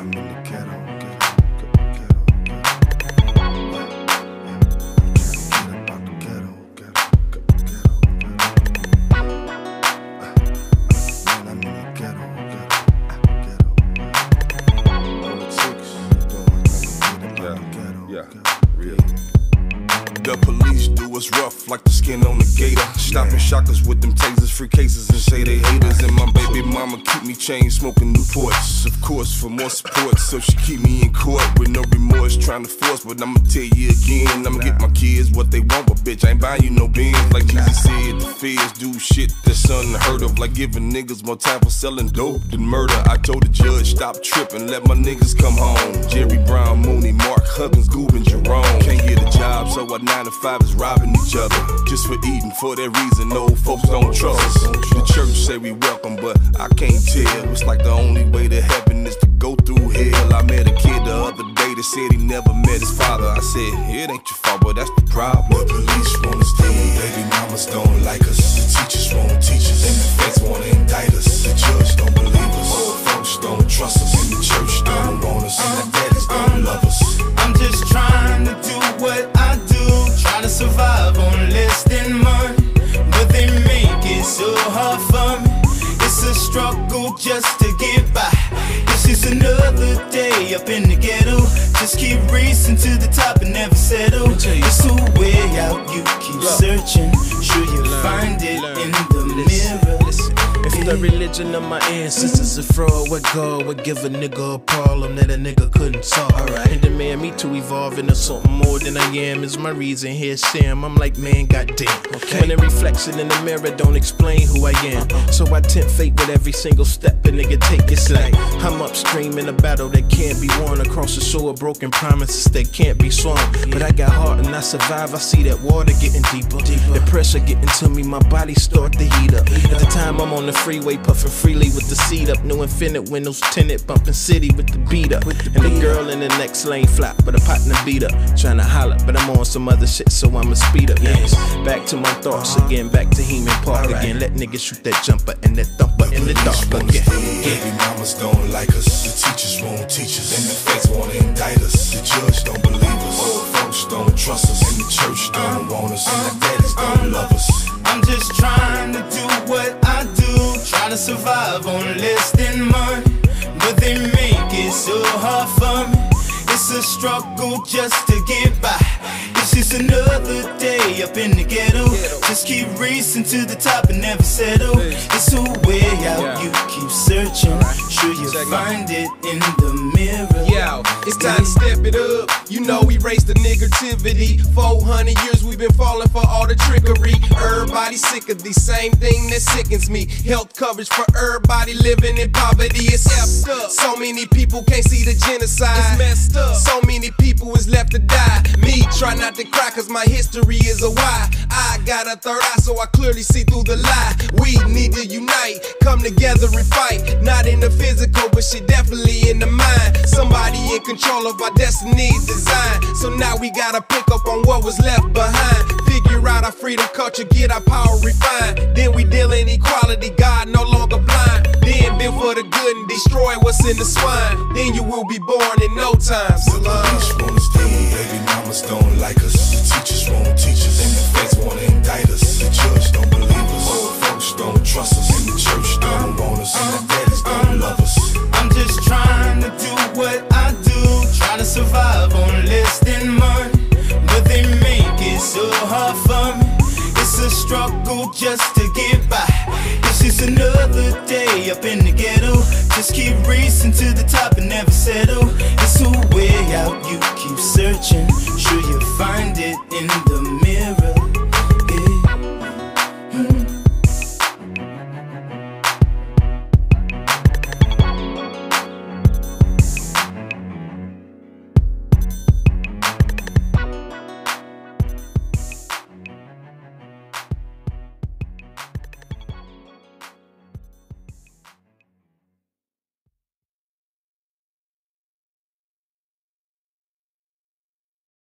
I'm in the ghetto, police do us rough like the skin on the gator. Stopping shockers with them tasers, free cases, and say they me chain smoking Newports. Of course, for more support, so she keep me in court with no remorse, trying to force. But I'ma tell you again, I'ma get my kids what they want, but bitch, I ain't buying you no beans. Like Jesus said, the feds do shit that's unheard of, like giving niggas more time for selling dope than murder. I told the judge, stop tripping, let my niggas come home. Jerry Brown, Mooney, Mark Huggins, Goobin, Jerome. Can't get a job, so our 9 to 5 is robbing each other. Just for eating, for that reason, old folks don't trust us. The church say we welcome, but I can't tell. It's like the only way to heaven is to go through hell. I met a kid the other day that said he never met his father. I said, it ain't your fault, but that's the problem. The police wanna steal, baby mamas don't like us. The teachers won't teach us, up in the ghetto. Just keep racing to the top and never settle. It's a way out, you keep searching. Sure you'll find it in the mirror. If the religion of my ancestors a fraud, what God would give a nigga a problem that a nigga couldn't solve? Alright. Me to evolve into something more than I am is my reason here, Sam. I'm like, man, goddamn. Okay. When the reflection in the mirror don't explain who I am. So I tempt fate with every single step a nigga take. It's like I'm upstream in a battle that can't be won across the shore, broken promises that can't be swung. But I got heart and I survive. I see that water getting deeper. The pressure getting to me, my body start to heat up. At the time I'm on the freeway, puffing freely with the seat up. New Infiniti windows tinted, bumping city with the beat up. And the girl in the next lane flap, but a pot in the beat up. Trying to holler, but I'm on some other shit, so I'ma speed up. Yes. Back to my thoughts uh-huh. again, back to Heman Park again. Let niggas shoot that jumper and that thumper in the dark wanna again. steal, Yeah. baby mamas don't like us. The teachers won't teach us, and the feds wanna indict us. The judge don't believe us, old folks don't trust us, and the church don't want us, and the daddies don't love us. I'm just trying to do what I do, trying to survive on less than money. But they make it so hard for me. It's a struggle just to get by. It's just another day up in the ghetto. Just keep racing to the top and never settle. It's a way out, you keep searching. Sure you find it in the mirror. Yo, it's time to step it up. You know we raised the negativity. 400 years we've been falling for all the trickery. Everybody sick of the same thing that sickens me. Health coverage for everybody living in poverty. It's effed up. So many people can't see the genocide. It's messed up. So many people is left to die. Me try not to cry cause my history is a why. I got a third eye so I clearly see through the lie. We need to unite, come together and fight. Not in the physical, but shit definitely in the mind. Somebody in control of our destiny's design. So now we gotta pick up on what was left behind. Figure out our freedom culture, get our power refined. Then we deal in equality, God no longer blind. Then build for the good and destroy what's in the swine. Then you will be born in no time. The Salam. steal, baby mamas don't like us. The teachers won't teach us, and the feds wanna indict us. Struggle just to get by. It's just another day up in the ghetto. Just keep racing to the top and never settle. It's a way out, you keep searching. Sure you find it in the